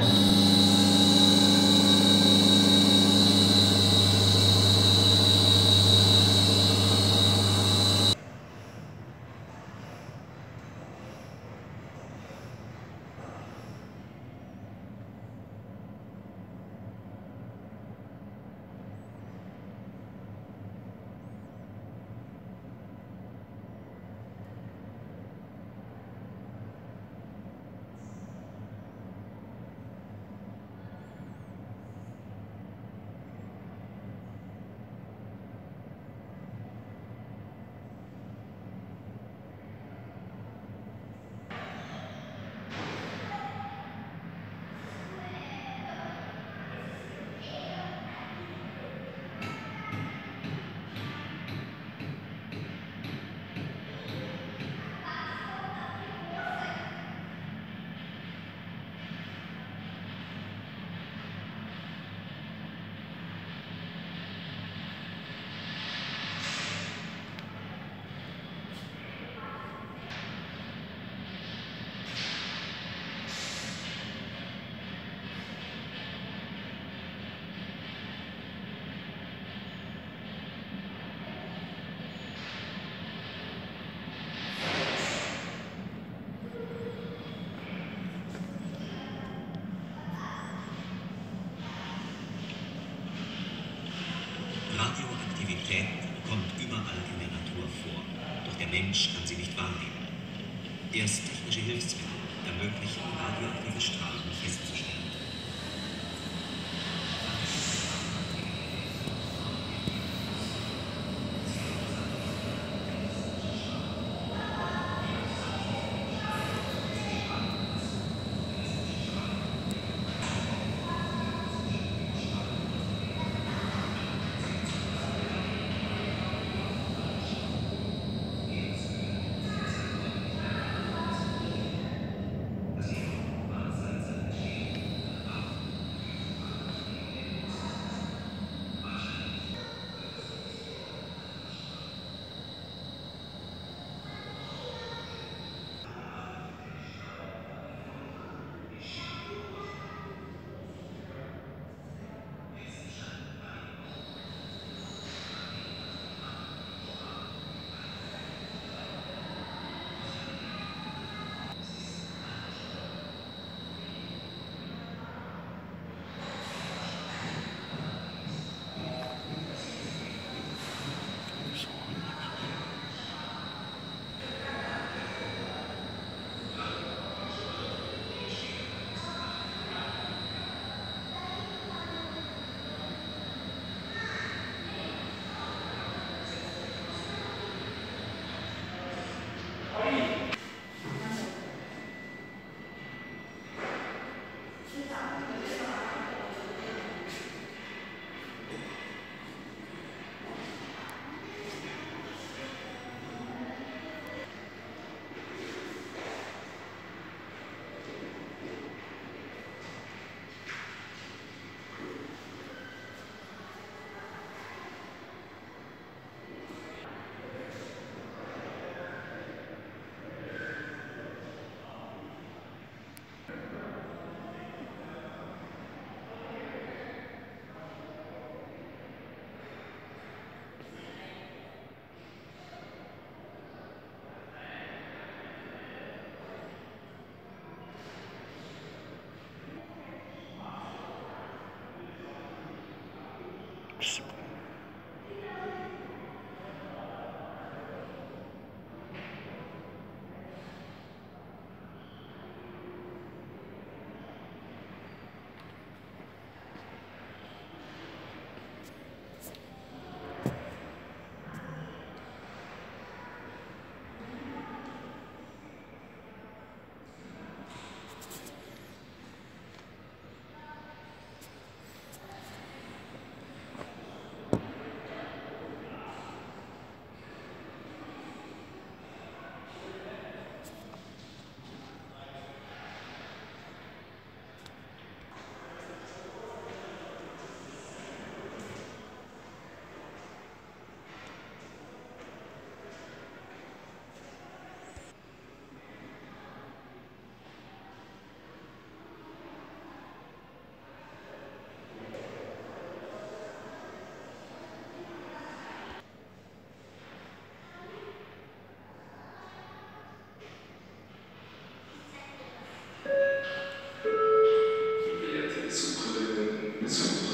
Jesus. Der Mensch kann sie nicht wahrnehmen. Erst technische Hilfsmittel ermöglichen radioaktive Strahlung festzustellen. Peace. It's